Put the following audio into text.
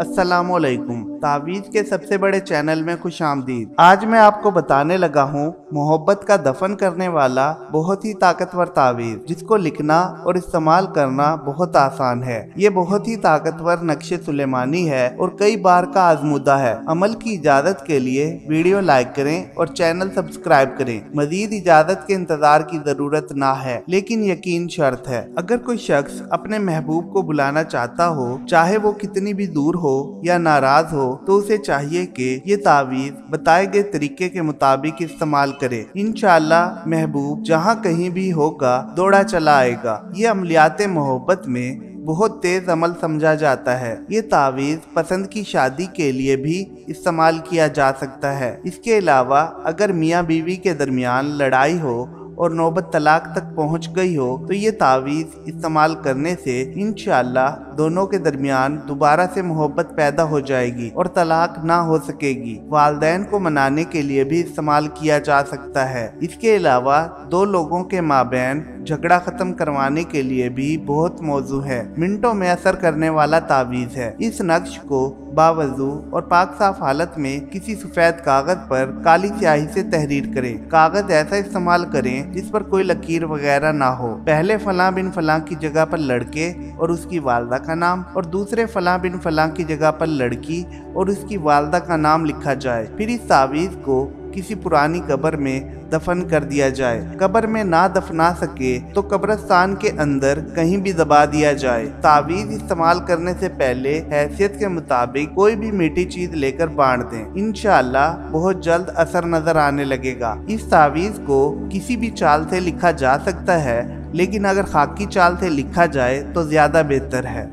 अस्सलाम वालेकुम तावीज़ के सबसे बड़े चैनल में खुश आमदीद। आज मैं आपको बताने लगा हूँ, मोहब्बत का दफन करने वाला बहुत ही ताकतवर तावीज़, जिसको लिखना और इस्तेमाल करना बहुत आसान है। ये बहुत ही ताकतवर नक्श सुलेमानी है और कई बार का आजमुदा है। अमल की इजाज़त के लिए वीडियो लाइक करें और चैनल सब्सक्राइब करें। मजीद इजाज़त के इंतज़ार की ज़रूरत ना है, लेकिन यकीन शर्त है। अगर कोई शख्स अपने महबूब को बुलाना चाहता हो चाहे वो कितनी भी दूर हो या नाराज़ हो तो उसे चाहिए कि ये तावीज बताए गए तरीके के मुताबिक इस्तेमाल करे। इनशाला महबूब जहाँ कहीं भी होगा, दौड़ा चला आएगा। ये अमलियात मोहब्बत में बहुत तेज अमल समझा जाता है। ये तावीज़ पसंद की शादी के लिए भी इस्तेमाल किया जा सकता है। इसके अलावा, अगर मियाँ बीवी के दरमियान लड़ाई हो और नौबत तलाक तक पहुँच गई हो तो ये तावीज़ इस्तेमाल करने से इन दोनों के दरमियान दोबारा से मोहब्बत पैदा हो जाएगी और तलाक ना हो सकेगी। वालदेन को मनाने के लिए भी इस्तेमाल किया जा सकता है। इसके अलावा दो लोगों के माबेन झगड़ा खत्म करवाने के लिए भी बहुत मौजू है। मिनटों में असर करने वाला तावीज़ है। इस नक्श को बावजू और पाक साफ़ हालत में किसी सफ़ेद कागज़ पर काली स्याही से तहरीर करें। कागज़ ऐसा इस्तेमाल करें जिस पर कोई लकीर वगैरह ना हो। पहले फला बिन फला की जगह पर लड़के और उसकी वालदा का नाम और दूसरे फला बिन फला की जगह पर लड़की और उसकी वालदा का नाम लिखा जाए। फिर इस तावीज़ को किसी पुरानी कब्र में दफन कर दिया जाए। कब्र में ना दफना सके तो कब्रस्तान के अंदर कहीं भी दबा दिया जाए। तावीज इस्तेमाल करने से पहले हैसियत के मुताबिक कोई भी मीठी चीज़ लेकर बांट दें। इनशाला बहुत जल्द असर नज़र आने लगेगा। इस तावीज को किसी भी चाल से लिखा जा सकता है, लेकिन अगर खाकी चाल से लिखा जाए तो ज़्यादा बेहतर है।